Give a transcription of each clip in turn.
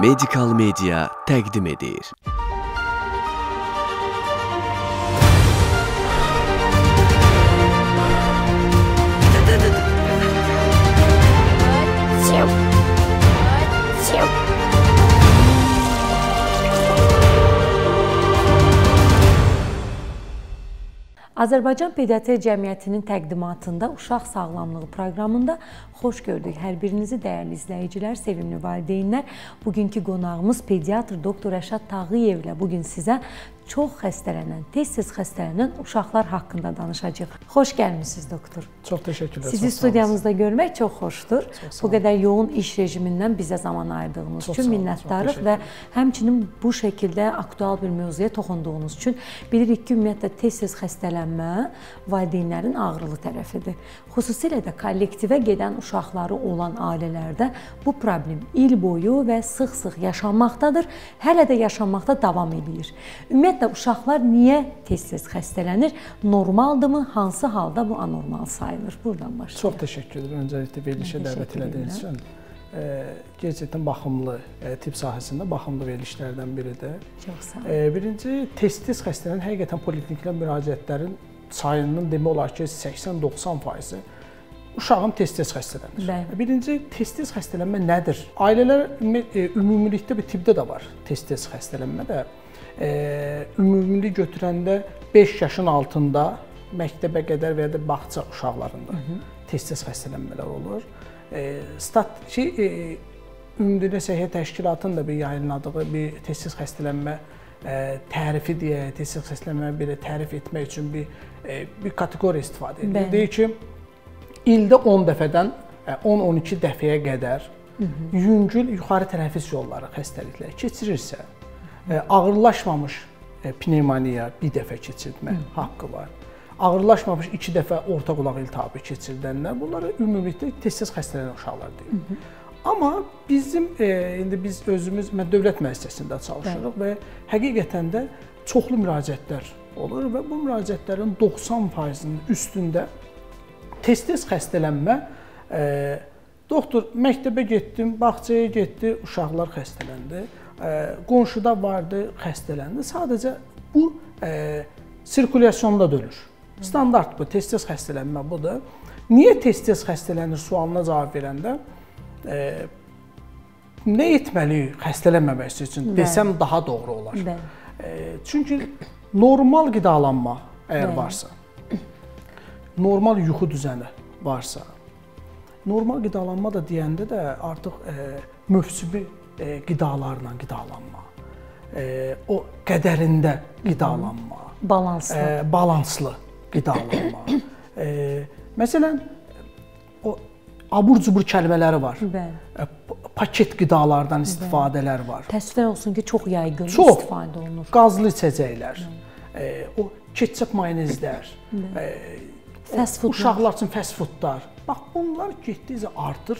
Medical Media təqdim edir. Azərbaycan Pediatri Cəmiyyətinin təqdimatında uşaq sağlamlığı proqramında xoş gördük hər birinizi dəyərli izləyicilər, sevimli valideynlər. Bugünkü qonağımız pediatr doktor Rəşad Tağıyevlə bu gün sizə çox xəstələnən, tez-tez xəstələnən uşaqlar haqqında danışacağıq. Xoş gəlmisiniz doktor. Çox təşəkkürlər. Sizi studiyamızda görmək çox xoşdur. Çox bu qədər yoğun iş rejimindən bizə zaman ayırdığınız çox üçün minnətdarıq və həmçinin bu şəkildə aktual bir mövzuya toxunduğunuz üçün bilirik ki, ümumiyyətlə tez-tez xəstələnmə valideynlərin ağrılı tərəfidir. Xüsusilə də kollektivə gedən uşaqları olan ailələrdə bu problem il boyu və sıx-sıx yaşanmaqdadır. Hələ də yaşanmaqda davam edir. Ümumiyyətlə uşaqlar niyə tez-tez xəstələnir? Normaldırmı? Hansı halda bu anormal sayılır? Buradan başlayaq. Çox təşəkkür edirəm öncəliklə verilişə dəvət elədiyiniz üçün. E, gerçəkdən baxımlı e, tibb sahəsində baxımlı verilişlərdən biridir. Çox sağ olun. E, birinci tez-tez xəstələnən həqiqətən polikliniklə müraciətlərin sayının demək olar ki 80-90%-i uşağın tez-tez xəstələnir. Bəli. Birinci tez-tez xəstələnmə nədir? Ailələr ümumilikdə bir tibbdə də var tez-tez xəstələnmə də ümumili götürəndə 5 yaşın altında məktəbə qədər və ya da bağça uşaqlarında tez-tez xəstələnmələr olur. Stat şey Ümumdünya Səhiyyə Təşkilatının da bir yayınladığı bir tez-tez xəstələnmə tərifi deyə, tez-tez xəstələnmə belə tərif etmək üçün bir bir kateqoriya istifadə edir. Deyir ki, ildə 10 dəfədən 10-12 dəfəyə qədər yüngül yuxarı tənəffüs yolları xəstəlikləri keçirirsə, ağırlaşmamış pnevmoniya bir dəfə keçirmək haqqı var. Ağırlaşmamış 2 dəfə orta qulaq iltihabı keçirdənlər bunlara ümumilikdə tez-tez xəstələnən uşaqlar deyilir. Amma bizim e, indi biz özümüz mən dövlət müəssisəsində çalışırıq Bəli. və həqiqətən də çoxlu müraciətlər olur və bu müraciətlərin 90%-nin üstündə tez-tez xəstələnmə e, doktor məktəbə getdim, bağçaya getdi, uşaqlar xəstələndi qonşuda vardı, xəstələndi. Sadəcə bu e, sirkulyasiyonda dönür. Standart bu, tez-tez xəstələnmə budur. Niyə tez-tez xəstələnir sualına cavab verəndə e, nə etməliyik xəstələnməmək üçün desəm Bəli. daha doğru olar. E, çünki normal qidalanma əgər Bəli. varsa, normal yuxu düzəni varsa, normal qidalanma da deyəndə də artıq e, mövsümi e, qidalarla qidalanma, e, o qədərində qidalanma, balanslı, e, balanslı qidalanma. e, məsələn, o abur-cubur kəlmələri var. Bəli. E, paket qidalardan istifadələr var. Təəssüflər olsun ki, çox yayğın çox istifadə olunur. Qazlı içəcəklər. E, o ketçap mayonezlər. E, fast food uşaqlar üçün fast foodlar. Bax bunlar getdikcə artır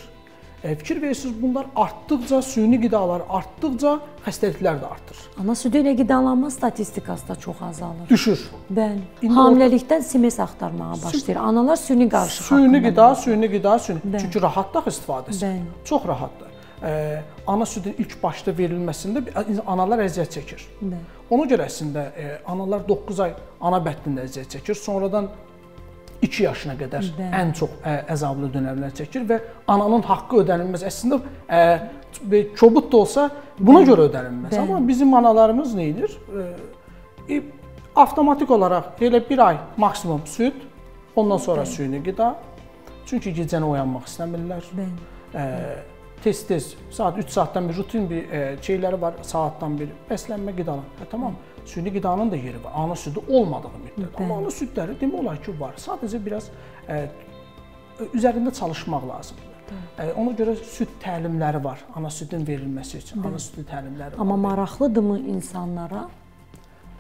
E, fikir verirsiniz, bunlar artdıqca, süni qidalar artdıqca xəstəliklər də artır. Ana südü ilə qidalanma statistikası da çox azalır. Düşür. Bəli. Hamiləlikdən simes axtarmağa başlayır. Analar süni qarışıq. Süni qida, süni qida, süni. Bəli. Çünki rahatdır istifadəsi. Bəli. Çox rahatdır. Ee, ana südün ilk başda verilməsində analar əziyyət çəkir. Bəli. Ona görə əslində e, analar 9 ay ana bətnində əziyyət çəkir. Sonradan 2 yaşına qədər Bəli. ən çox ə, əzablı dönəmlər çəkir və ananın haqqı ödənilməz. Əslində ə, kobud da olsa buna Bəli. görə ödənilməz. Bəli. Amma bizim analarımız nə edir? E, avtomatik olaraq elə 1 ay maksimum süd, ondan sonra Bəli. süni qida. Çünki gecəni oyanmaq istəmirlər. Bəli. Ə, tez-tez saat 3 saatdan bir rutin bir e, şeyləri var, saatdan bir bəslənmə qidalar. Hə tamam. Süni qidanın da yeri var. Ana südü olmadığı müddət. Amma ana südləri demək olar ki, var. Sadəcə biraz e, üzərində çalışmaq lazımdır. E, ona görə süd təlimləri var. Ana südün verilməsi üçün. Ana südü təlimləri var. Amma maraqlıdırmı insanlara?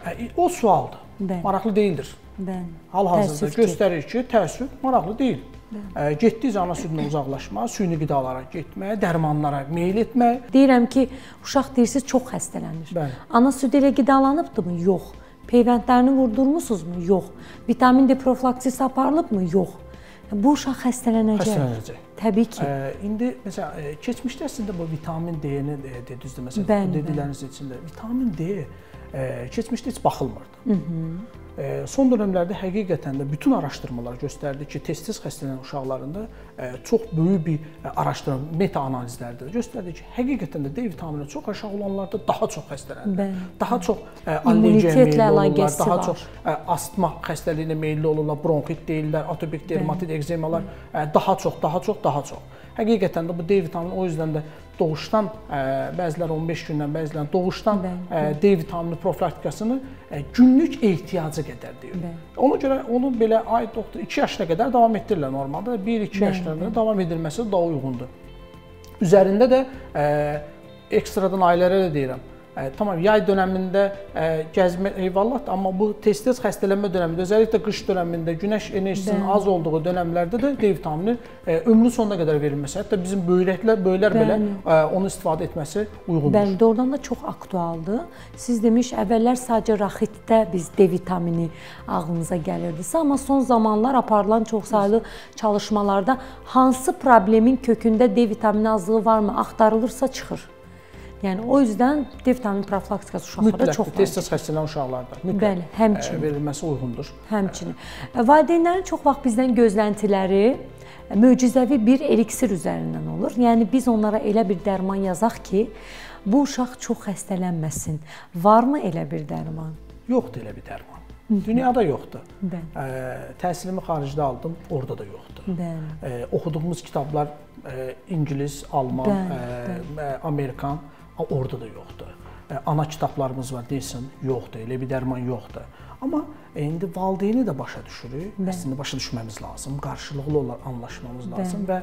E, o sualdır. Bəli. Maraqlı deyildir. Bəli. Hal-hazırda göstərir ki, təəssüf maraqlı deyil. Ə, getdikcə ana südündən uzaqlaşma, süni qidalara getmək, dərmanlara meyl etmək. Deyirəm ki, uşaq deyirsiz çox xəstələnir. Bəli. Ana südü ilə qidalanıbdımı? Yox. Peyvəndlərini vurdurmusunuzmu? Yox. Vitamin D profilaksisi aparılıbmı? Yox. Bu uşaq xəstələnəcək. Xəstələnəcək. Təbii ki. Ə, indi məsələn keçmişdə əslində bu vitamin D-ni də məsələn dedikləriniz içində vitamin D ə, keçmişdə heç baxılmırdı. -hı. Son dövrlərdə həqiqətən də bütün araşdırmalar göstərdi ki, tez-tez xəstələnən uşaqlarında çox böyük bir araşdırma, meta analizlərdə göstərdi ki, həqiqətən də D vitamini çox aşağı olanlarda daha çox xəstələnirlər. Daha çox allergiya meyilli olurlar, daha var. çox astma xəstəliyinə meyilli olurlar, bronxit deyirlər, atopik dermatit, ekzemalar daha çox, daha çox, daha çox. Həqiqətən də bu D vitamini o yüzdən də doğuşdan bəzilər 15 gündən, bəzilər doğuşdan D vitamini profilaktikasını günlük ehtiyacı qədər deyir. Ona görə onu belə ay doktor 2 yaşına qədər davam etdirirlər normalda. 1-2 yaşlarında davam edilməsi daha uyğundur. Üzərində də ə, ekstradan ailələrə də deyirəm Tamam, yay dönəmində gəzmə eyvallahdır, amma bu tez-tez xəstələnmə dönəmində, özəlliklə qış dönəmində, günəş enerjisinin Bəli. az olduğu dövrlərdə də D vitamini ömrünün sonuna qədər verilməsi, hətta bizim böyüklər, böyüklər belə onu istifadə etməsi uyğundur. Bəli, doğrudan da çox aktualdır. Siz demiş, əvvəllər sadəcə raxitdə biz D vitamini ağlınıza gəlirdisə, amma son zamanlar aparılan çoxsaylı çalışmalarda hansı problemin kökündə D vitamini azlığı varmı axtarılırsa çıxır. Yəni o üzdən D vitamini profilaktikası uşaqlarda mütləq, çox. Tez-tez xəstələnən uşaqlarda mütləq Bəli, həmçinin verilməsi uyğundur. Həmçinin valideynlərin çox vaxt bizdən gözləntiləri möcüzəvi bir eliksir üzərindən olur. Yəni biz onlara elə bir dərman yazaq ki, bu uşaq çox xəstələnməsin. Varmı elə bir dərman? Yoxdur elə bir dərman. Dünyada yoxdur. Bəli. Təhsilimi xaricdə aldım, orada da yoxdur. Bəli. Oxuduğumuz kitablar ingilis, alman, bəli, bəli. Amerikan orada da yoxdur. Ana kitablarımız var, desin, yoxdur, elə bir dərman yoxdur. Amma indi valideyni də başa düşürük. Bəli. Əslində başa düşməmiz lazım, qarşılıqlı olaraq anlaşmamız lazım Bəli.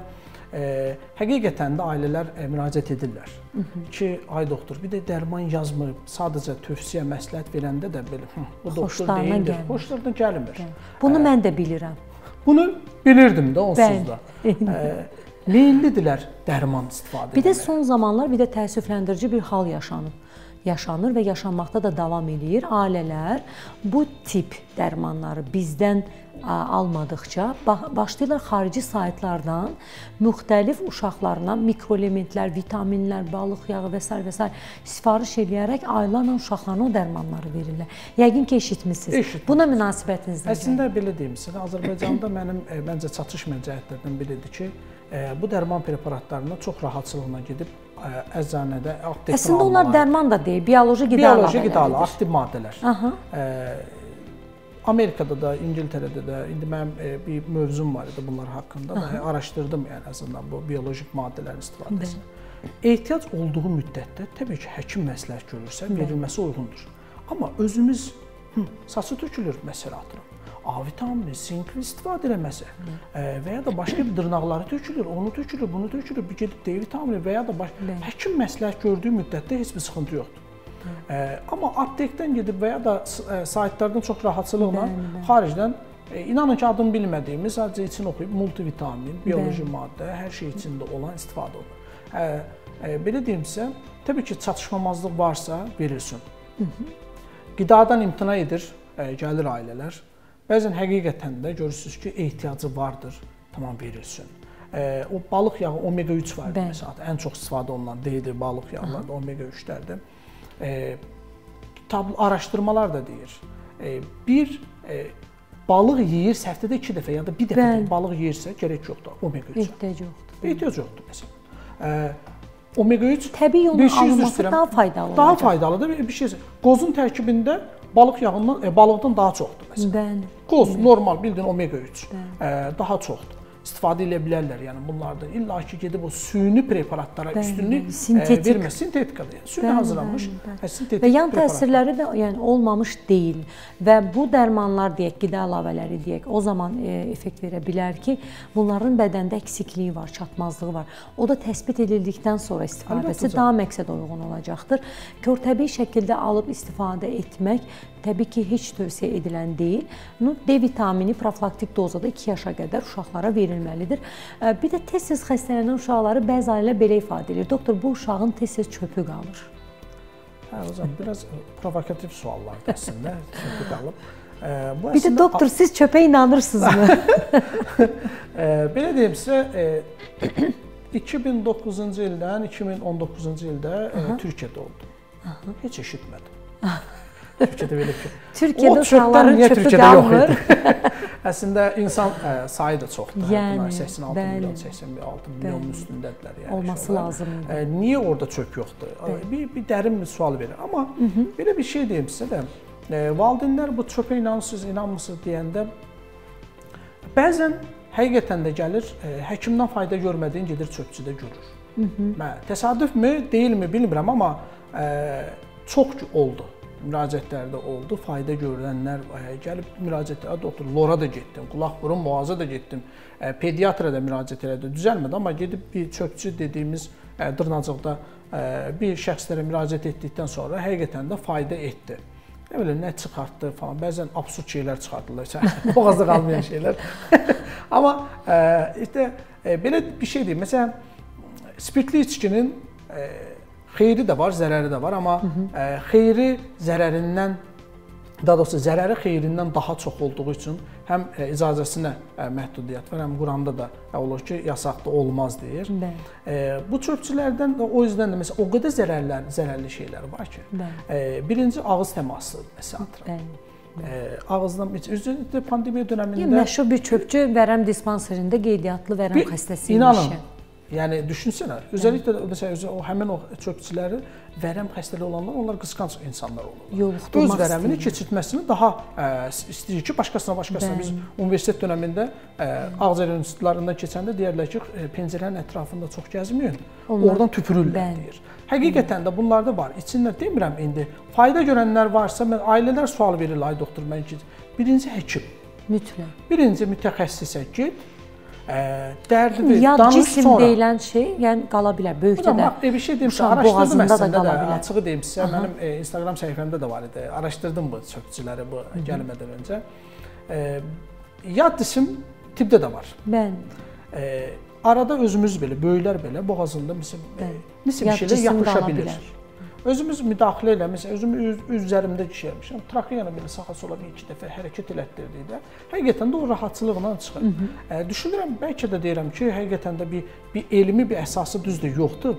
və e, həqiqətən də ailələr e, müraciət edirlər Hı -hı. ki, ay doktor, bir də dərman yazmayıb, sadəcə tövsiyə, məsləhət verəndə də belə, hı, bu doktor deyildir, xoşlarına gəlmir. Bunu ə, mən də bilirəm. Bunu bilirdim də onsuz da. Meyillidirlər dərman istifadə etməyə. Bir də son zamanlar bir də təəssüfləndirici bir hal yaşanıb yaşanır və yaşanmaqda da davam eləyir. Ailələr bu tip dərmanları bizdən almadıkça başlayırlar xarici saytlardan müxtəlif uşaqlarına mikroelementlər, vitaminlər, balıq yağı və s. və s. sifariş edərək aylarla uşaqlarına o dərmanları verirlər. Yəqin ki, eşitmisiniz. Eşitdim. Buna münasibətiniz necə? Əslində belə deyim sizə, Azərbaycanda mənim e, məncə çatışmayan cəhətlərdən biridir ki, bu dərman preparatlarına çox rahatçılıqla gedib əczanedə aktiv Əslində onlar dərman da deyil, bioloji qida bioloji qidalar, aktiv maddələr. Aha. Amerikada da, İngiltərədə də indi mənim bir mövzum var idi bunlar haqqında və araşdırdım yəni azından bu bioloji maddələrin istifadəsini. Ehtiyac olduğu müddətdə təbii ki, həkim məsləhət görürsə verilməsi uyğundur. Amma özümüz hı, saçı tökülür məsələ atıram. A vitamini, sinkli istifadə eləməsə və ya da başqa bir dırnaqları tökülür, onu tökülür, bunu tökülür, bir gedib D vitamini və ya da baş... həkim məsləhət gördüyü müddətdə heç bir sıxıntı yoxdur. Ə, amma aptekdən gedib və ya da saytlardan çox rahatçılıqla xaricdən e, inanın ki, adını bilmədiyimiz, sadəcə için oxuyub multivitamin, bioloji maddə, hər şey içində olan istifadə olunur. Ə, ə, belə deyim sizə, təbii ki, çatışmamazlıq varsa verilsin. Qidadan imtina edir, ə, gəlir ailələr. Bəzən həqiqətən də görürsüz ki, ehtiyacı vardır, tamam verilsin. E, o balıq yağı omega 3 var məsələn, ən çox istifadə olunan D-dir balıq yağları da omega 3-lərdir. E, tab araşdırmalar da deyir. E, bir e, balıq yeyir həftədə 2 dəfə ya da bir dəfə Bəli. balıq yeyirsə gərək yoxdur omega 3. Ehtiyac yoxdur. Ehtiyac yoxdur məsələn. E, omega 3 təbii yolun alınması daha faydalı olacaq. Daha faydalıdır. Bir şey qozun tərkibində balıq yağından, e, balıqdan daha çoxdur məsələn. Bəli. Qoz normal bildiyin omega 3 e, daha çoxdur istifadə edə bilərlər. Yəni bunlardan illa ki gedib o süni preparatlara bəli, üstünlük sintetik. vermə, sintetikadır. Yəni süni bəli, hazırlanmış bəli, bəli. sintetik və yan təsirləri də yəni olmamış deyil və bu dərmanlar deyək, qida əlavələri deyək, o zaman e, effekt verə bilər ki, bunların bədəndə əksikliyi var, çatmazlığı var. O da təsbit edildikdən sonra istifadəsi Əlbəttə, daha məqsəd uyğun olacaqdır. Körtəbii şəkildə alıb istifadə etmək təbii ki, heç tövsiyə edilən deyil. D vitamini profilaktik dozada 2 yaşa qədər uşaqlara verilməlidir. Bir də tez-tez xəstələnən uşaqları bəzi ailələr belə ifadə edir. Doktor, bu uşağın tez-tez çöpü qalır. Hə, o zaman biraz provokativ suallardır əslində, çöpü qalıb. bu bir də doktor siz çöpə inanırsınızmı? belə deyim sizə 2009-cu ildən 2019-cu ildə Aha. Türkiyədə oldum. Aha. Heç eşitmədim. Türkiyədə belə şey. Türkiyədə uşaqların çöpü qalmır. Əslində insan ə, sayı da çoxdur. Yəni, 86 bəli, milyon, 86 milyonun üstündədirlər yəni. Olması lazımdır. Ə, niyə orada çöp yoxdur? Bəli. Bir bir dərin bir sual verir. Amma Hı -hı. belə bir şey deyim sizə də. Ə, valideynlər bu çöpə inanırsınız, inanmırsınız deyəndə bəzən həqiqətən də gəlir, ə, həkimdən fayda görmədiyin gedir çöpçüdə görür. Mə, təsadüfmü, deyilmi bilmirəm, amma ə, çox oldu müraciətlərdə oldu. Fayda görülənlər gəlib müraciət etdi. Doktor Lora da getdim, qulaq burun boğaza da getdim. Pediatra da müraciət elədi. Düzəlmədi, amma gedib bir çöpçü dediyimiz dırnacıqda bir şəxslərə müraciət etdikdən sonra həqiqətən də fayda etdi. Nə bilim, nə çıxartdı falan. Bəzən absurd şeylər çıxartdılar. Boğazda qalmayan şeylər. amma işte belə bir şey deyim. Məsələn, spirtli içkinin Xeyri də var, zərəri də var, amma Hı -hı. Ə, xeyri zərərindən daha doğrusu zərəri xeyrindən daha çox olduğu üçün həm icazəsinə məhdudiyyət var, həm Quranda da olur ki, yasaqda olmaz deyir. Bəli. Bu çöpçülərdən də o yüzdən də məsələn o qədər zərərlər, zərərli şeylər var ki. Bəli. Birinci ağız təması məsələn. Bəli. Ağızdan özü pandemiya dövründə məşhur bir çöpçü vərəm dispanserində qeydiyyatlı vərəm xəstəsi imiş. İnanın, Yəni düşünsənə, özəlliklə də məsələn o həmin o çöpçüləri vərəm xəstəliyi olanlar onlar qısqanc insanlar olurlar. Yoluxdurmaq öz vərəmini keçirtməsini daha ə, istəyir ki, başqasına, başqasına Bəli. biz universitet dövründə Ağdərə institutlarından keçəndə deyirlər ki, pəncərənin ətrafında çox gəzməyin. Onlar, oradan tüpürürlər Bəli. deyir. Həqiqətən də bunlarda var. İçində demirəm indi. Fayda görənlər varsa, mən ailələr sual verirlər, ay doktor, mən ki, birinci həkim. Mütləq. Birinci mütəxəssisə get dərdidir. Yad danış cisim sonra. deyilən şey, yəni qala bilər, böyükdə də. Bax, bir şey deyim, araşdırdım əslində də, açığı deyim sizə, Aha. mənim e, Instagram səhifəmdə də var idi. Araşdırdım bu çöpçüləri bu Hı -hı. gəlmədən öncə. E, yad cisim tibdə də var. Bəli. E, arada özümüz belə, böyüklər belə boğazında məsələn, e, nəsə bir şeylər yapışa bilir. Bilər. Özümüz müdaxilə eləmişik, özüm üz, üzərimdə düşərmişəm. Trakeyanı belə sağa sola bir iki dəfə hərəkət elətdirdikdə, həqiqətən də o rahatçılıqla çıxır. Hı -hı. Ə, düşünürəm, bəlkə də deyirəm ki, həqiqətən də bir bir elmi bir əsası düzdür, yoxdur.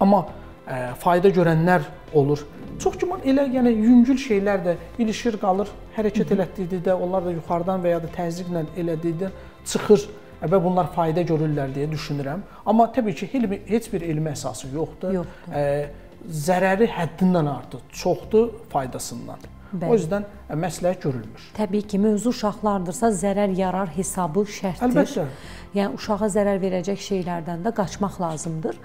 Amma ə, fayda görənlər olur. Çox güman elə yəni yüngül şeylər də ilişir, qalır, hərəkət elətdirdikdə, onlar da yuxarıdan və ya da təzyiqlə elədikdə çıxır və bunlar fayda görürlər deyə düşünürəm. Amma təbii ki, heç bir elmi əsası yoxdur. yoxdur. Ə, zərəri həddindən artıq çoxdur faydasından. Bəli. O yüzdən məsləhət görülmür. Təbii ki, mövzu uşaqlardırsa zərər yarar hesabı şərtdir. Əlbəttə. Yəni uşağa zərər verəcək şeylərdən də qaçmaq lazımdır.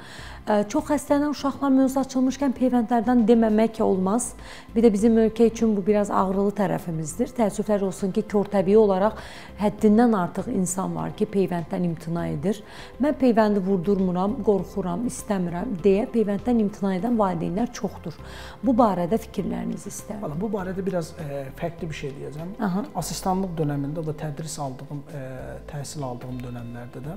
Çox xəstələnən uşaqlar mövzu açılmışkən peyvəndlərdən deməmək olmaz. Bir də bizim ölkə üçün bu biraz ağrılı tərəfimizdir. Təəssüflər olsun ki, körtəbii olaraq həddindən artıq insan var ki, peyvənddən imtina edir. Mən peyvəndi vurdurmuram, qorxuram, istəmirəm deyə peyvənddən imtina edən valideynlər çoxdur. Bu barədə fikirlərinizi istərəm. Valla bu barədə biraz ə, fərqli bir şey deyəcəm. Aha. Asistanlıq dövründə və tədris aldığım, ə, təhsil aldığım dövrlərdə də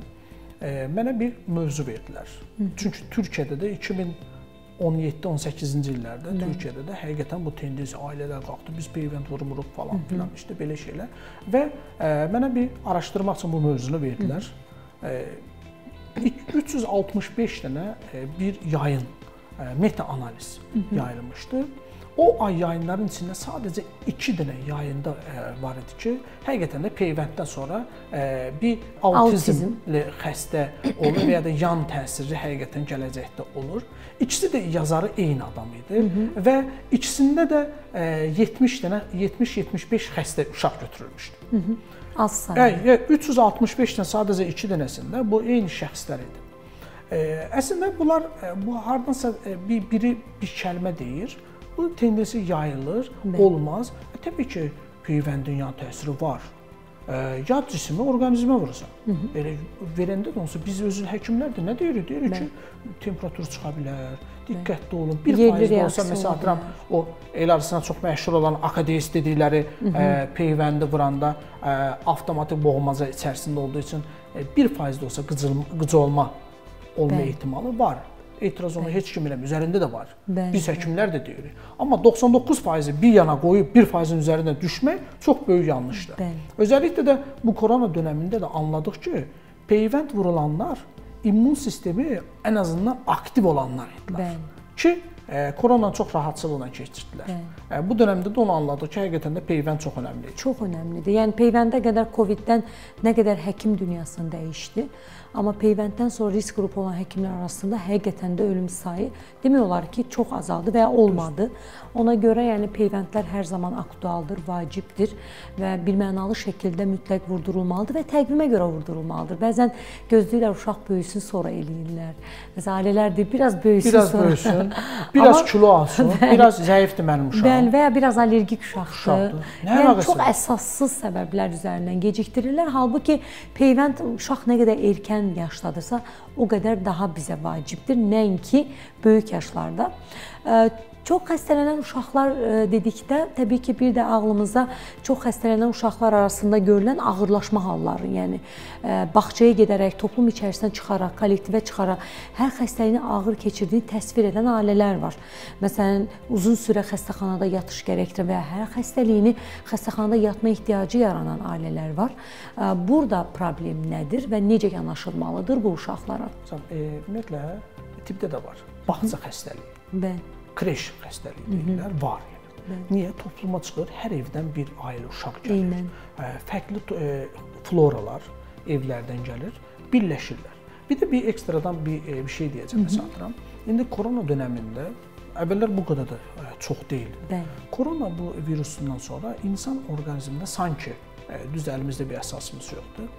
mənə bir mövzu verdilər. Hı. Çünki Türkiyədə də 2017-18-ci illərdə Hı. Türkiyədə də həqiqətən bu tendensiya ailələr qalxdı, biz peyvənd vurmuruq falan filan işte belə şeylər və ə, mənə bir araşdırmaq üçün bu mövzunu verdilər. Ə, 365 dənə bir yayın meta analiz yayılmışdı. O ay yayınların içində sadəcə 2 dənə yayında ə, e, var idi ki, həqiqətən də peyvənddən sonra ə, e, bir autizmli xəstə olur və ya da yan təsiri həqiqətən gələcəkdə olur. İkisi də yazarı eyni adam idi Hı -hı. və ikisində də ə, 70 dənə 70-75 xəstə uşaq götürülmüşdü. Hı -hı. Az sayı. Hə, 365-dən sadəcə 2 dənəsində bu eyni şəxslər idi. Ə, əslində bunlar bu hardansa bir biri bir kəlmə deyir Bu tendensiya yayılır, Bəli. olmaz. E, təbii ki, peyvəndin yan təsiri var. E, yad cismi orqanizmə vurursan. Belə verəndə də onsuz biz özü həkimlər də nə deyirik? Deyirik ki, temperatur çıxa bilər, diqqətli olun. 1% də olsa məsələn atıram o el arasında çox məşhur olan AKDS dedikləri ə, e, peyvəndi vuranda ə, avtomatik boğmaca içərisində olduğu üçün ə, 1% də olsa qıcılma, qıcı olma olma Bəli. ehtimalı var etiraz onu heç kim eləmir. Üzərində də var. Bəli, Biz həkimlər də deyirik. Amma 99%-i bir yana qoyub 1%-in üzərində düşmək çox böyük yanlışdır. Bəli. Özəlliklə də bu korona dövründə də anladıq ki, peyvənd vurulanlar immun sistemi ən azından aktiv olanlar idilər. Bəli. Ki, e, korona çox rahatçılıqla keçirdilər. E, bu dövrdə də onu anladıq ki, həqiqətən də peyvənd çox əhəmiylidir. Çox önəmlidir. Yəni peyvəndə qədər COVID-dən nə qədər həkim dünyasını dəyişdi. Amma peyvənddən sonra risk qrupu olan həkimlər arasında həqiqətən də ölüm sayı demək olar ki, çox azaldı və ya olmadı. Ona görə yəni peyvəndlər hər zaman aktualdır, vacibdir və birmənalı şəkildə mütləq vurdurulmalıdır və təqvimə görə vurdurulmalıdır. Bəzən gözləyirlər uşaq böyüsün, sonra eləyirlər. Məsələn, ailələr deyir, biraz böyüsün, Biraz sonra. böyüsün, biraz Amma- kilo alsın, biraz zəifdir mənim uşağım. Bəli, və ya biraz allergik uşaqdır. Uşaqdır. Nə yəni əlaqəsi çox əsassız səbəblər üzərindən gecikdirirlər. Halbuki peyvənd uşaq nə qədər erkən yaşdadırsa, o qədər daha bizə vacibdir, nəinki böyük yaşlarda. Çox xəstələnən uşaqlar ə, dedikdə, təbii ki, bir də ağlımızda çox xəstələnən uşaqlar arasında görülən ağırlaşma halları, yəni ə, bağçaya gedərək, toplum içərisindən çıxaraq, kollektivə çıxaraq hər xəstəliyini ağır keçirdiyini təsvir edən ailələr var. Məsələn, uzun sürə xəstəxanada yatış gərəkdirən və ya hər xəstəliyini xəstəxanada yatma ehtiyacı yaranan ailələr var. Ə, Burada problem nədir və necə yanaşılmalıdır bu uşaqlara? Məsələn, e, ümumiyyətlə tibbdə də var. Bağça xəstəliyi, Bəli. Kreş xəstəliyi deyirlər, var yəni. Niyə topluma çıxır? Hər evdən bir ailə uşaq gəlir. Fərqli e, floralar evlərdən gəlir, birləşirlər. Bir də bir ekstradan bir e, bir şey deyəcəm məsələn. İndi korona dövründə əvvəllər bu qədər də e, çox deyildi. Bəli. Korona bu virusundan sonra insan orqanizmində sanki düz əlimizdə bir əsasımız yoxdur.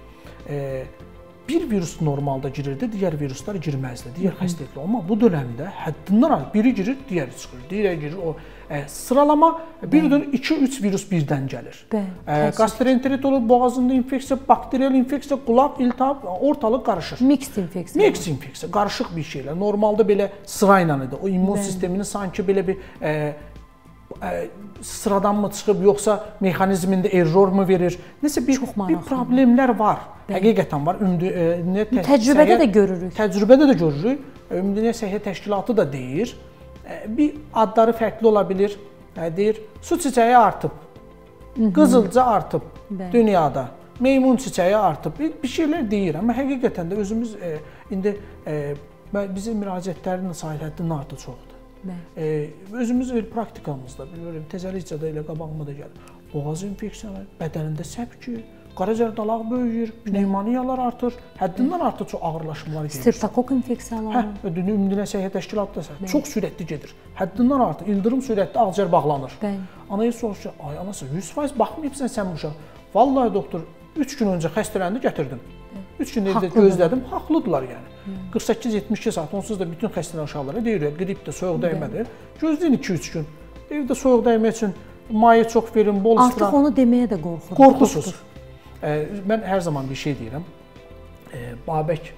Bir virus normalda girirdi, digər viruslar girməzdi, digər xəstəliklər. Amma bu dövrdə həddindən artıq biri girir, digəri çıxır, digəri girir. O e, sıralama birdən 2-3 virus birdən gəlir. Bəli, E, olur, boğazında infeksiya, bakterial infeksiya, qulaq iltihab, ortalıq qarışır. Mixed infeksiya. Mix infeksiya, qarışıq bir şeylər. Normalda belə sıra ilə idi. O immun sisteminin sanki belə bir e, e, sıradan mı çıxıb yoxsa mexanizmində error mu verir? Nəsə bir, Çox bir problemlər var. Həqiqətən var. Ümumi nə tə- Təcrübədə səhiyyə- də görürük. Təcrübədə də görürük. Ümumdünya Səhiyyə Təşkilatı da deyir. Bir adları fərqli ola bilər. Deyir, su çiçəyi artıb. Qızılca artıb Bəli. dünyada. Meymun çiçəyi artıb. Bir, şeylər deyir, amma həqiqətən də özümüz indi bizim müraciətlərin sayı həddindən artıq çoxdur. E, özümüz bir praktikamızda, bilmirəm, təzəlikcə də elə qabağıma da gəlir. Boğaz infeksiyaları, bədənində səpki, qaraciyər dalaq böyüyür, pnevmoniyalar artır, həddindən artıq çox ağırlaşmalar gedir. Streptokok infeksiyaları. Hə, Ümumdünya Səhiyyə Təşkilatı da sə- çox sürətli gedir. Həddindən artıq ildırım sürətli ağciyər bağlanır. Bəli. Anaya soruşur, ay anası 100% baxmayıbsan sən bu uşağa. Vallahi doktor 3 gün öncə xəstələndi, gətirdim. 3 gün evdə gözlədim, haqlıdılar yəni. 48-72 saat onsuz da bütün xəstələnən uşaqlara deyir, qripdir, soyuq dəymədi. Gözləyin 2-3 gün. Evdə soyuq dəymək üçün maye çox verin, bol Artıq istirahət. onu deməyə də. Doktor. E, mən hər zaman bir şey deyirəm. Babək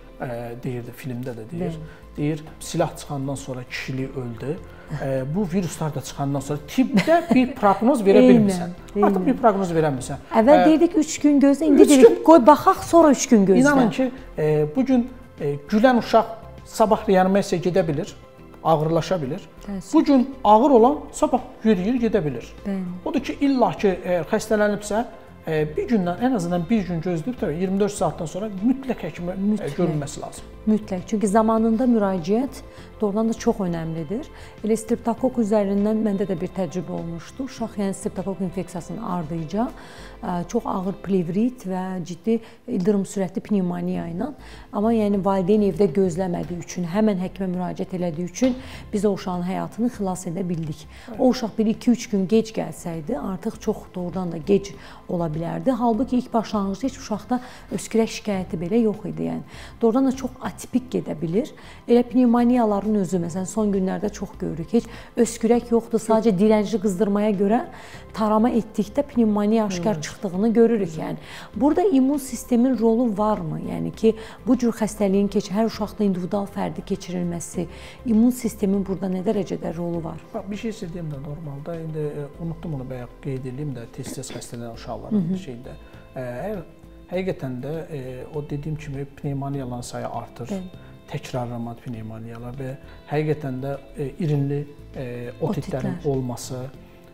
deyirdi, filmdə də deyir. Deyir, silah çıxandan sonra kişilik öldü. E, bu viruslar da çıxandan sonra tibbdə bir proqnoz verə bilmirsən. Artıq bir proqnoz verə bilmirsən. Əvvəl deyirdik 3 gün gözlə, indi deyirik qoy baxaq, sonra 3 gün gözlə. İnanın ki, e, bu gün e, gülən uşaq sabah reanimasiyaya gedə bilir, ağırlaşa bilir. Təəssüf. Bu gün ağır olan sabah yürüyür, gedə bilir. Bəli. Odur ki, illa ki, əgər xəstələnibsə, bir gündən ən azından bir gün gözləyib təbii 24 saatdan sonra mütləq həkimə Mütləq. görünməsi lazım. Mütləq. Çünki zamanında müraciət doğrudan da çox önəmlidir. Elə streptokok üzərindən məndə də bir təcrübə olmuşdu. Uşaq yəni streptokok infeksiyasının ardıcı ə, çox ağır plevrit və ciddi ildırım sürətli pnevmoniya ilə, amma yəni valideyn evdə gözləmədiyi üçün, həmin həkimə müraciət elədiyi üçün biz o uşağın həyatını xilas edə bildik. O uşaq bir 2-3 gün gec gəlsəydi, artıq çox doğrudan da gec ola bilərdi. Halbuki ilk başlanğıcda heç uşaqda öskürək şikayəti belə yox idi, yəni. Doğrudan da çox atipik gedə bilir. Elə pnevmoniyaların özü məsələn son günlərdə çox görürük. Heç öskürək yoxdur, sadəcə dirənci qızdırmaya görə tarama etdikdə pnevmoniya aşkar çıxdığını görürük, yəni. Burada immun sistemin rolu varmı? Yəni ki, bu cür xəstəliyin keç hər uşaqda individual fərdi keçirilməsi, immun sistemin burada nə dərəcədə rolu var? Bax, bir şey sizə deyim də normalda indi e, unutdum onu bayaq qeyd edeyim də tez-tez xəstələnən uşaqların şeyində. E, Əgər həqiqətən də e, o dediyim kimi pnevmoniyaların sayı artır. Bəli. Təkrarlama pnevmoniyalar və həqiqətən də e, irinli e, otitlərin Otitlər. olması,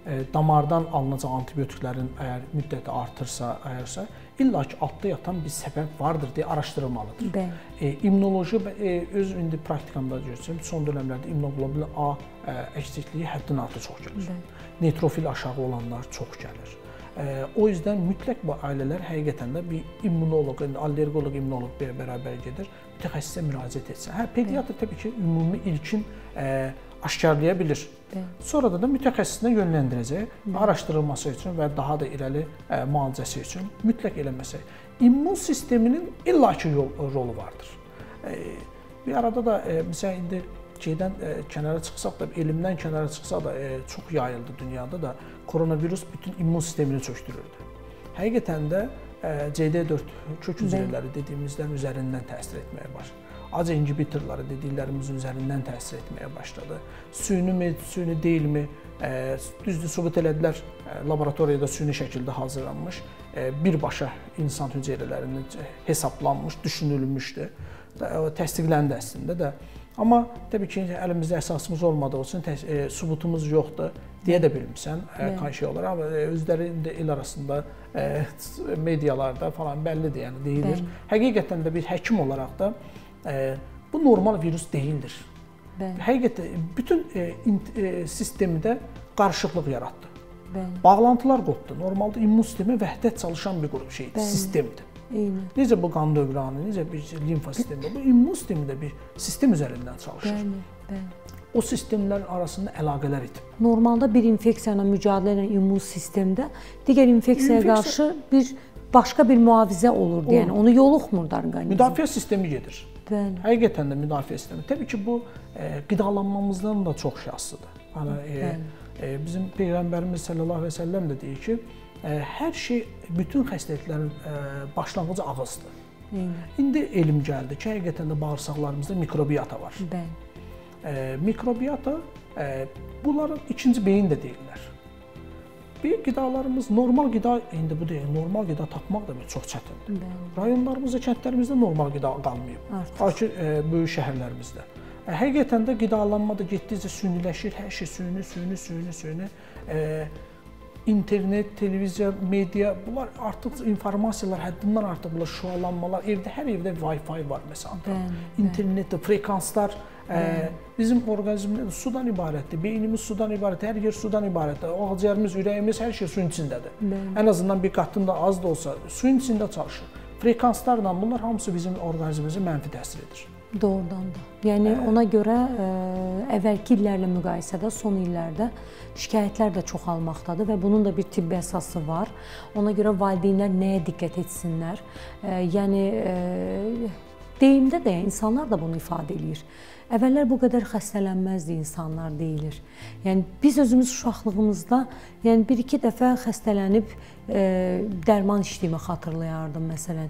e, damardan alınacaq antibiotiklərin əgər müddəti artırsa, əgərsə illaki altda yatan bir səbəb vardır deyə araşdırılmalıdır. Bəli. E, immunoloji e, öz indi praktikamda görürəm, son dövrlərdə immunoqlobulin A e, əksikliyi həddən artıq çox gəlir. Bəli. Neutrofil aşağı olanlar çox gəlir. E, o yüzdən mütləq bu ailələr həqiqətən də bir immunoloq, yəni allergoloq, immunoloq bir bərabər gedir, mütəxəssisə müraciət etsin. Hə, pediatr təbii ki, ümumi ilkin e, aşkarlaya bilir. Sonra da, da mütəxəssisinə yönləndirəcək araşdırılması üçün və daha da irəli ə, müalicəsi üçün mütləq eləməsi. İmmun sisteminin illaki yol, rolu vardır. E, bir arada da e, məsələn indi şeydən e, kənara çıxsaq da, elmdən kənara çıxsaq da e, çox yayıldı dünyada da koronavirus bütün immun sistemini çökdürürdü. Həqiqətən də e, CD4 kök hüceyrələri dediyimizdən üzərindən təsir etməyə başladı. AC inhibitorları dediklərimizin üzərindən təsir etməyə başladı. Süni süni deyilmi? E, düzdür, sübut elədilər e, laboratoriyada süni şəkildə hazırlanmış e, birbaşa insan hüceyrələrinin hesablanmış, düşünülmüşdü. Təsdiqləndi əslində də. Amma təbii ki, əlimizdə əsasımız olmadığı üçün e, sübutumuz yoxdur deyə də bilmirsən e, konşiy olaraq. Amma e, özləri indi el arasında e, medialarda falan bəllidir, yəni deyilir. Bəli. Həqiqətən də bir həkim olaraq da e, bu normal virus deyildir. Bəli. Həqiqətən bütün e, e, sistemdə qarışıqlıq yaratdı. Bəli. Bağlantılar qopdu. Normalda immun sistemi vəhdət çalışan bir qrup şeydir, Bəli. sistemdir. Eyni. Necə bu qan dövranı, necə bir limfa sistemi, bu immun sistemi də bir sistem üzərindən çalışır. Bəli, bəli. O sistemlərin arasında əlaqələr itib. Normalda bir infeksiya ilə mübarizə edən immun sistemdə digər infeksiyaya İnfeksiya- qarşı bir başqa bir mühafizə olurdu. Yəni onu yoluxmurdu orqanizm. Müdafiə sistemi gedir. Bəli. Həqiqətən də müdafiə sistemi. Təbii ki, bu e, qidalanmamızdan da çox asılıdır. Yəni e, e, bizim peyğəmbərimiz sallallahu əleyhi və səlləm də deyir ki, hər şey bütün xəstəliklərin başlanğıcı ağızdır. İndi elm gəldi ki, həqiqətən də bağırsaqlarımızda mikrobiota var. Bəli. Mikrobiota e, bunların ikinci beyin də deyirlər. Bir qidalarımız normal qida indi bu deyil, normal qida tapmaq da çox çətindir. Bəli. Rayonlarımızda, kəndlərimizdə normal qida qalmayıb. Lakin böyük şəhərlərimizdə. Həqiqətən də qidalanma da getdikcə süniləşir, hər şey süni, süni, süni, süni. E, internet, televiziya, media, bunlar artıq informasiyalar həddindən artıq bunlar şüalanmalar, evdə hər evdə Wi-Fi var məsələn. İnternetdə frekanslar ə, bizim orqanizmimiz sudan ibarətdir. Beynimiz sudan ibarətdir, hər yer sudan ibarətdir. Ağciyərimiz, ürəyimiz, hər şey suyun içindədir. Bəli. Ən azından bir qatında az da olsa suyun içində çalışır. Frekanslarla bunlar hamısı bizim orqanizmimizə mənfi təsir edir. Doğrudan da. Yəni ona görə ə, əvvəlki illərlə müqayisədə son illərdə şikayətlər də çoxalmaqdadır və bunun da bir tibbi əsası var. Ona görə valideynlər nəyə diqqət etsinlər? Ə, yəni ə, deyimdə də insanlar da bunu ifadə eləyir. Əvvəllər bu qədər xəstələnməzdi insanlar deyilir. Yəni biz özümüz uşaqlığımızda yəni 1-2 dəfə xəstələnib ə, dərman içdiyimi xatırlayardım məsələn.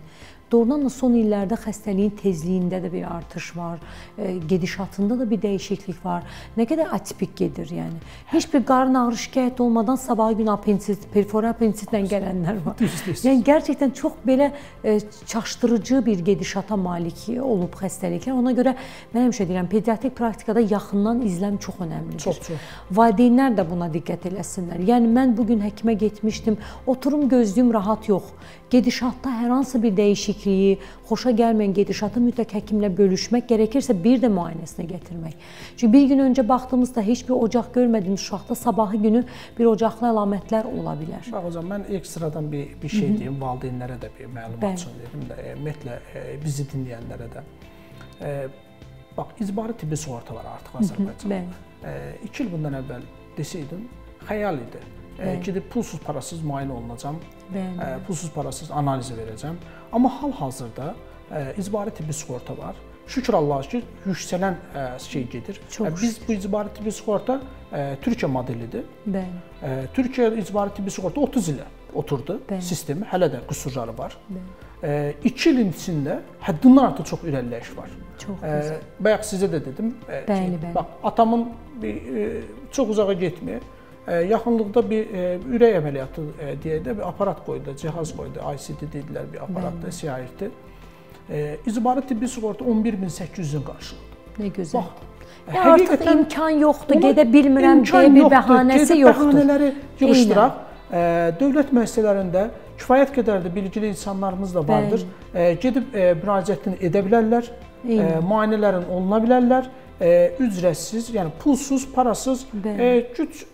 Doğrudan da son illərdə xəstəliyin tezliyində də bir artış var, e, gedişatında da bir dəyişiklik var. Nə qədər atipik gedir, yəni. Heç bir qarın ağrı şikayət olmadan sabahı gün apendisit, perfora apendisitlə gələnlər var. Yəni gərdəkdən çox belə e, çaşdırıcı bir gedişata malik olub xəstəliklər. Ona görə mən həmişə deyirəm, pediatrik praktikada yaxından izləm çox əhəmilidir. Çox, çox. Valideynlər də buna diqqət eləsinlər. Yəni mən bu gün həkimə getmişdim, oturum gözlüyüm rahat yox. Gedişatda hər hansı bir dəyişikliyi, xoşa gəlməyən gedişatı mütləq həkimlə bölüşmək, gərəkirsə bir də müayinəsinə gətirmək. Çünki bir gün öncə baxdığımızda heç bir ocaq görmədiyimiz uşaqda sabahı günü bir ocaqlı əlamətlər ola bilər. Bax hocam mən ekstradan bir bir şey deyim, valideynlərə də bir məlumat üçün dedim də, e, ümumiyyətlə e, bizi dinləyənlərə də. E, bax icbari tibbi sığorta var artıq Azərbaycanda. bəli. 2 il bundan əvvəl desəydim, xəyal idi. E, də pulsuz parasız müayinə olunacam, e, pulsuz parasız analiz verəcəm. Amma hal-hazırda icbari tibbi sığorta var. Şükür Allaha ki, yüksələn şey gedir. Çox biz bu icbari tibbi sığorta Türkiyə modelidir. Bəli. Türkiyə icbari tibbi sığorta 30 ilə oturdu Bəli. sistemi. Hələ də qüsurları var. Bəli. 2 ilin içində həddindən artıq çox irəliləyiş var. Çox gözəl. bayaq sizə də dedim. Bəli, bəli. Bax, atamın bir çox uzağa getmir. E, yaxınlıqda bir e, ürək əməliyyatı e, deyək də bir aparat qoydu, cihaz qoydu. ICT dedilər bir aparatda, CIRT. icbari tibbi sığorta 11800-ün qarşılıqdır. Nə gözəl. Bax, Ya artıq imkan yoxdur, gedə bilmirəm deyə bir bəhanəsi yoxdur. Bəhanələri yığışdıraq. Dövlət müəssisələrində kifayət qədər də bilikli insanlarımız da vardır. Bəli. Gedib müraciətini edə bilərlər. Eyni. Müayinələrin oluna bilərlər. Ücrətsiz, yəni pulsuz, parasız. Bəli. Güc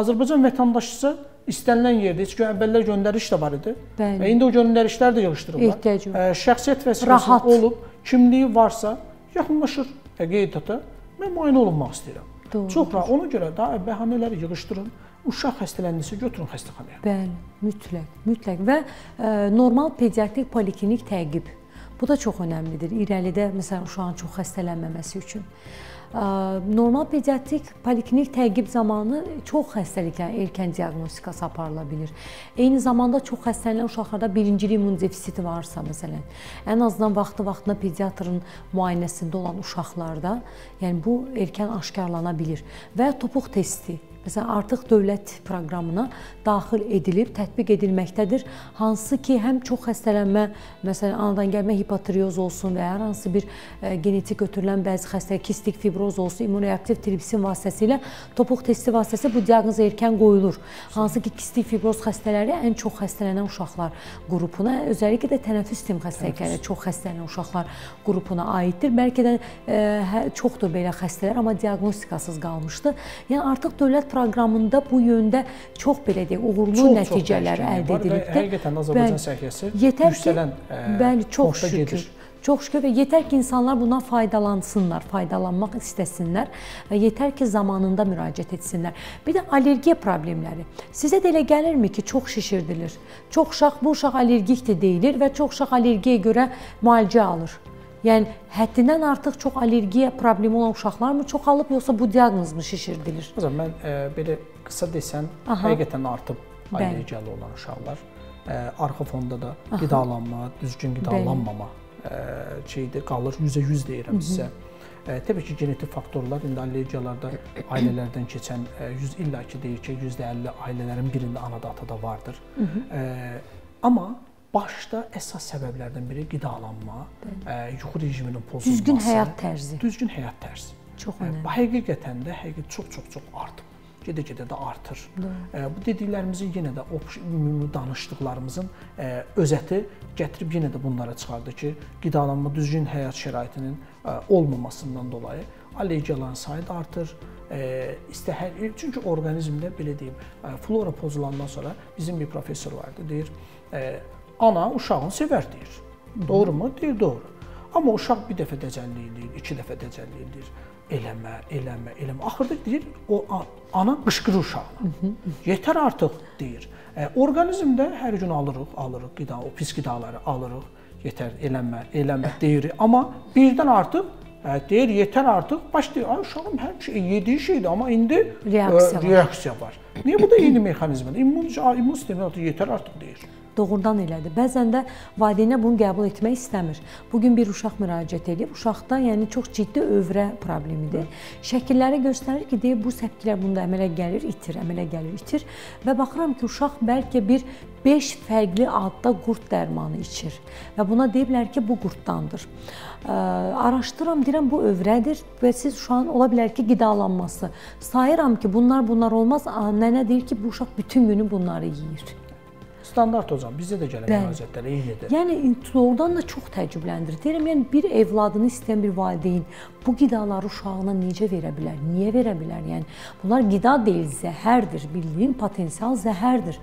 Azərbaycan vətəndaşısı istənilən yerdə heç əvvəllər göndəriş də var idi. Bəli. İndi o göndərişlər də yığışdırırlar. Ehtiyac yox. Şəxsiyyət vəsiqəsi olub, kimliyi varsa yaxınlaşır qeydiyyata Mən müayinə olunmaq istəyirəm. Doğru. Çox rahat. Ona görə də bəhanələri yığışdırın. Uşaq xəstələndirsə götürün xəstəxanaya. Bəli, mütləq, mütləq və ə, normal pediatrik poliklinik təqib. Bu da çox əhəmilidir. İrəlidə məsələn uşağın çox xəstələnməməsi üçün normal pediatrik poliklinik təqib zamanı çox xəstəliklərin erkən diaqnostikası aparıla bilər. Eyni zamanda çox xəstələnən uşaqlarda birincili immun defisiti varsa, məsələn, ən azından vaxtı-vaxtına pediatrın müayinəsində olan uşaqlarda, yəni bu erkən aşkarlana bilər və topuq testi Məsələn, artıq dövlət proqramına daxil edilib, tətbiq edilməkdədir. Hansı ki, həm çox xəstələnmə, məsələn, anadan gəlmə hipotireoz olsun və ya hər hansı bir e, genetik ötürülən bəzi xəstəlik, kistik fibroz olsun, immunoreaktiv tripsin vasitəsilə topuq testi vasitəsilə bu diaqnoz erkən qoyulur. Hansı ki, kistik fibroz xəstələri ən çox xəstələnən uşaqlar qrupuna, özəlliklə də tənəffüs sistemi xəstəlikləri çox xəstələnən uşaqlar qrupuna aiddir. Bəlkə də e, hə, çoxdur belə xəstələr, amma diaqnostikasız qalmışdı. Yəni artıq dövlət proqramında bu yöndə çox belə deyək, uğurlu çox, nəticələr çox əldə edilibdir. Həqiqətən Azərbaycan səhiyyəsi yüksələn ə, bəli, çox şükür. Gedir. Çox şükür və yetər ki, insanlar bundan faydalansınlar, faydalanmaq istəsinlər və yetər ki, zamanında müraciət etsinlər. Bir də allergiya problemləri. Sizə də elə gəlirmi ki, çox şişirdilir. Çox uşaq bu uşaq allergikdir deyilir və çox uşaq allergiyaya görə müalicə alır. Yəni həddindən artıq çox allergiya problemi olan uşaqlarmı çoxalıb yoxsa bu diaqnozmu şişirdilir? Məsələn mən e, belə qısa desəm, Aha. həqiqətən artıb allergiyalı olan uşaqlar. E, arxa fonda da Aha. qidalanma, düzgün qidalanmama e, şeydir, qalır 100% deyirəm sizə. E, təbii ki, genetik faktorlar indi allergiyalarda ailələrdən keçən e, 100 illaki deyir ki, %50 ailələrin birində anada atada vardır. Hı -hı. E, amma başda əsas səbəblərdən biri qidalanma, ə, yuxu rejiminin pozulması, düzgün həyat tərzi. Düzgün həyat tərzi. Çox önəmli. Bu həqiqətən də həqiqət çox-çox-çox artıb. Gedə-gedə də artır. Ə, bu dediklərimizin yenə də ümumi danışdıqlarımızın ə, özəti gətirib yenə də bunlara çıxardı ki, qidalanma, düzgün həyat şəraitinin ə, olmamasından dolayı allergiyaların sayı da artır. E, istəhər çünki orqanizmdə belə deyim, flora pozulandan sonra bizim bir professor vardı, deyir, e, ana uşağını sevər deyir. Doğrumu? Deyir, doğru. Amma uşaq bir dəfə dəcəllik eləyir, iki dəfə dəcəllik eləyir. Eləmə, eləmə, eləmə. Axırda deyir, o ana qışqırır uşağına. Yetər artıq deyir. E, orqanizmdə hər gün alırıq, alırıq qida, o pis qidaları alırıq. Yetər, eləmə, eləmə deyirik. Amma birdən artıq ə, deyir, yetər artıq. Başlayır, ay uşağım həmişə yediyi şeydir, amma indi reaksiya, ə, reaksiya var. var. Niyə bu da eyni mexanizmdir? İmmun immun sistemi artıq yetər artıq deyir doğrudan elədir. Bəzən də valideynə bunu qəbul etmək istəmir. Bu gün bir uşaq müraciət edib, uşaqda yəni çox ciddi övrə problemidir. Şəkilləri göstərir ki, deyir bu səpkilər bunda əmələ gəlir, itir, əmələ gəlir, itir və baxıram ki, uşaq bəlkə bir 5 fərqli adda qurd dərmanı içir və buna deyiblər ki, bu qurddandır. Ə, araşdıram, deyirəm bu övrədir və siz uşağın ola bilər ki, qidalanması. Sayıram ki, bunlar bunlar olmaz. Nənə deyir ki, bu uşaq bütün günü bunları yeyir. Standart hocam, bizdə də gələn müraciətlər eynidir. Yəni doğrudan da çox təəccübləndirir. Deyirəm, yəni bir evladını istəyən bir valideyn bu qidaları uşağına necə verə bilər? Niyə verə bilər? Yəni bunlar qida deyil, zəhərdir. Bildiyin potensial zəhərdir.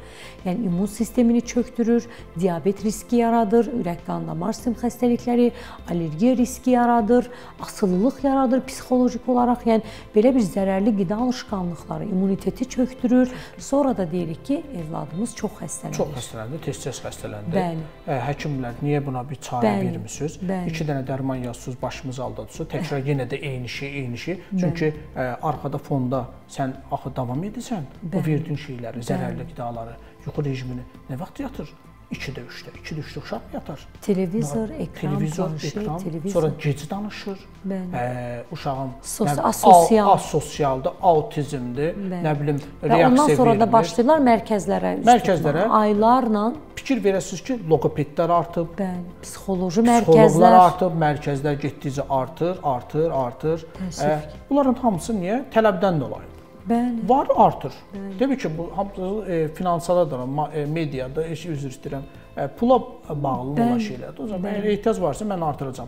Yəni immun sistemini çökdürür, diabet riski yaradır, ürək-qan damar sistem xəstəlikləri, allergiya riski yaradır, asılılıq yaradır psixoloji olaraq. Yəni belə bir zərərli qida alışqanlıqları immuniteti çökdürür. Sonra da deyirik ki, evladımız çox xəstələnir. Çox xəstələndi, tez-tez xəstələndi. Bəli. Ə, həkimlər niyə buna bir çarə Bəli. vermisiniz? Bəli. 2 dənə dərman yazsınız, başımızı aldadırsınız. Təkrar yenə də eyni şey, eyni şey. Çünki ə, arxada fonda sən axı davam edirsən bu verdiyin şeyləri, zərərli qidaları, yuxu rejimini nə vaxt yatır? 2-də, 3-də, 2-də, 3-də uşaq yatar. Televizor, ekran, televizor, planşet, ekran, televizor. sonra gec danışır. Bəli. Ə, uşağın Sos- nə- asosial. asosialdır, autizmdir, Bəli. nə bilim, Və reaksiya ondan sonra da vermir. başlayırlar mərkəzlərə Mərkəzlərə. tutmağa. aylarla Fikir verəsiniz ki, loqopedlər artıb, bəli, psixoloji mərkəzlər artıb, mərkəzlər getdikcə artır, artır, artır. Təəssüf Ə, bunların hamısı niyə? Tələbdən dolayı. Bəli. Var artır. Təbii ki, bu hamısı e, ma- e, mediada, eş üzr istəyirəm, e, pula bağlı olan Bəli. şeylərdir. O zaman əgər ehtiyac varsa mən artıracağam.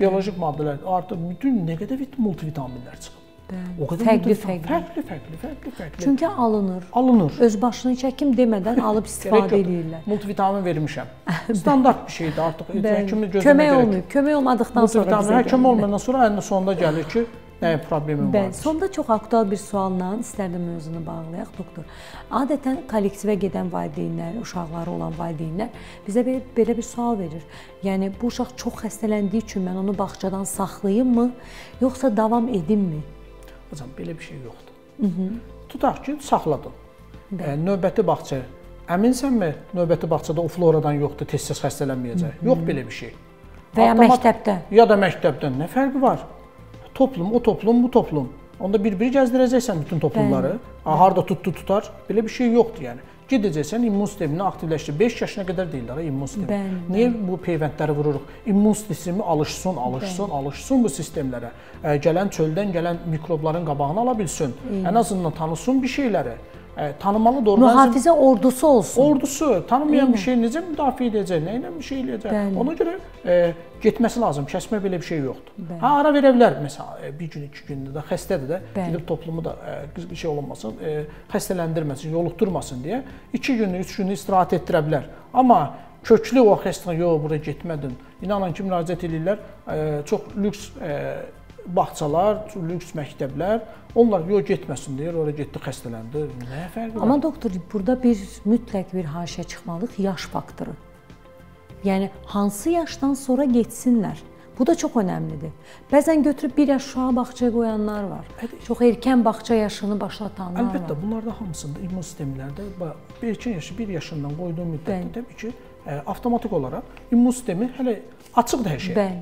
Bioloji maddələr artıq bütün nə qədər vit multivitaminlər çıxıb. Bəli. O qədər Fərqli, multivitamin- fərqli. fərqli, fərqli, fərqli, fərqli. Çünki alınır. alınır. Öz başını çəkim demədən alıb istifadə edirlər. Multivitamin vermişəm. Standart bir şeydir artıq. Bəli. Həkimi gözləmək Kömək olmuyor. Kömək olmadıqdan sonra Multivitamin bizə həkim gəlir. olmayandan sonra əlində sonunda gəlir ki, nə problemim Bəli, var. sonda çox aktual bir sualla istərdim mövzunu bağlayaq doktor. Adətən kollektivə gedən valideynlər, uşaqları olan valideynlər bizə belə, belə bir sual verir. Yəni bu uşaq çox xəstələndiyi üçün mən onu bağçadan saxlayımmı, yoxsa davam edimmi? Hocam belə bir şey yoxdur. Tutaq ki, saxladın. E, növbəti bağça əminsənmi növbəti bağçada o floradan yoxdur, tez-tez xəstələnməyəcək? Yox belə bir şey. Və ya məktəbdə? Ya da məktəbdən nə fərqi var? Toplum, o toplum, bu toplum. Onda bir-biri gəzdirəcəksən bütün toplumları. Ha, harda tutdu tutar. Belə bir şey yoxdur yəni. Gedəcəksən immun sistemini aktivləşdir. 5 yaşına qədər deyirlər ha, immun sistemi. Bəli, Niyə bu peyvəndləri vururuq? İmmun sistemi alışsın, alışsın, alışsın bu sistemlərə. Ə, gələn çöldən gələn mikrobların qabağını ala bilsin. Ən azından tanısın bir şeyləri. Ə, tanımalıdır orqanizm. Mühafizə ordusu olsun. Ordusu tanımayan bir şey necə müdafiə edəcək, nə ilə bir şey eləyəcək? Bəli. Ona görə e, getməsi lazım. Kəsmə belə bir şey yoxdur. Ha ara verə bilər məsələn e, bir gün, iki gündə də xəstədir də Bəli. gedib toplumu da e, şey olmasın, e, xəstələndirməsin, yoluxdurmasın deyə 2 günlük, 3 günlük istirahət etdirə bilər. Amma köklü o xəstə yox bura getmədin. İnanın ki, müraciət edirlər, e, çox lüks e, bağçalar, lüks məktəblər, onlar yox getməsin deyir, ora getdi xəstələndi. Nə fərqi var? Amma doktor, burada bir mütləq bir haşiyə çıxmalıyıq, yaş faktoru. Yəni hansı yaşdan sonra getsinlər? Bu da çox əhəmilidir. Bəzən götürüb 1 yaş uşağı bağçaya qoyanlar var. Çox erkən bağça yaşını başlatanlar Əlbəttə, var. bunlarda hamısında immun sistemlərdə bir 2 yaşı 1 yaşından qoyduğu müddətdə Bəli. təbii ki, ə, avtomatik olaraq immun sistemi hələ açıqdır hər şey. Bəli.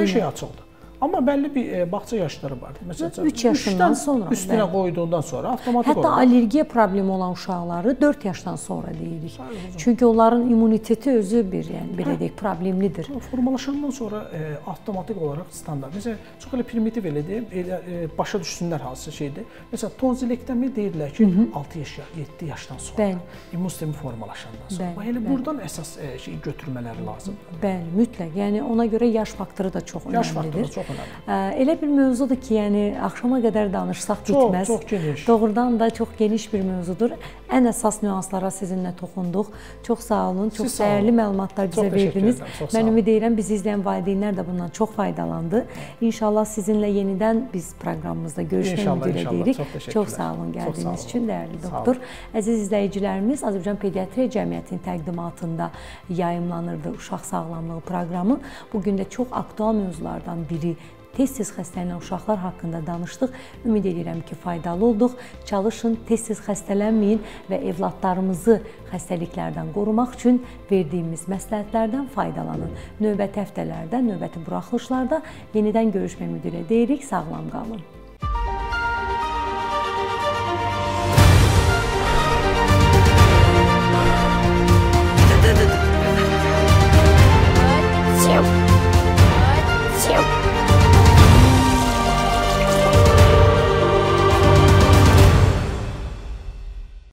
Hər şey açıqdır. Amma bəlli bir e, bağça yaşları var. Məsələn, Üç yaşından üçdən sonra, üstünə bəli. qoyduğundan sonra avtomatik Hətta olaraq allergiya problemi olan uşaqları 4 yaşdan sonra deyirik. Çünki onların immuniteti özü bir, yəni belə deyək, problemlidir. formalaşandan sonra e, avtomatik olaraq standart. Məsələn, çox elə primitiv elə deyim, elə e, başa düşsünlər hansı şeydir. Məsələn, tonzillektomi deyirlər ki, 6 yaş, 7 yaşdan sonra Bəli. immun sistemi formalaşandan sonra. Bəli, elə bəli. buradan əsas e, şey götürmələri lazımdır. Bəli, mütləq. Yəni ona görə yaş faktoru da çox Yaş önəmlidir. faktoru çox Elə bir mövzudur ki, yəni axşama qədər danışsaq Çox, bitməz. çox geniş. Doğrudan da çox geniş bir mövzudur. Ən əsas nüanslara sizinlə toxunduq. Çox sağ olun. Çox Siz dəyərli məlumatlar bizə verdiniz. Mən ümid edirəm bizi izləyən valideynlər də bundan çox faydalandı. İnşallah sizinlə yenidən biz proqramımızda görüşmək ümidi deyirik. Çox. Çox sağ olun gəldiyiniz üçün dəyərli doktor. Əziz izləyicilərimiz, Azərbaycan Pediatriya Cəmiyyətinin təqdimatında yayımlanırdı uşaq sağlamlığı proqramı. Bu gün də çox aktual mövzulardan biri tez-tez xəstələnən uşaqlar haqqında danışdıq. Ümid edirəm ki, faydalı olduq. Çalışın, tez-tez xəstələnməyin və evladlarımızı xəstəliklərdən qorumaq üçün verdiyimiz məsləhətlərdən faydalanın. Növbəti həftələrdə, növbəti buraxılışlarda yenidən görüşmək ümidi ilə deyirik. Sağlam qalın.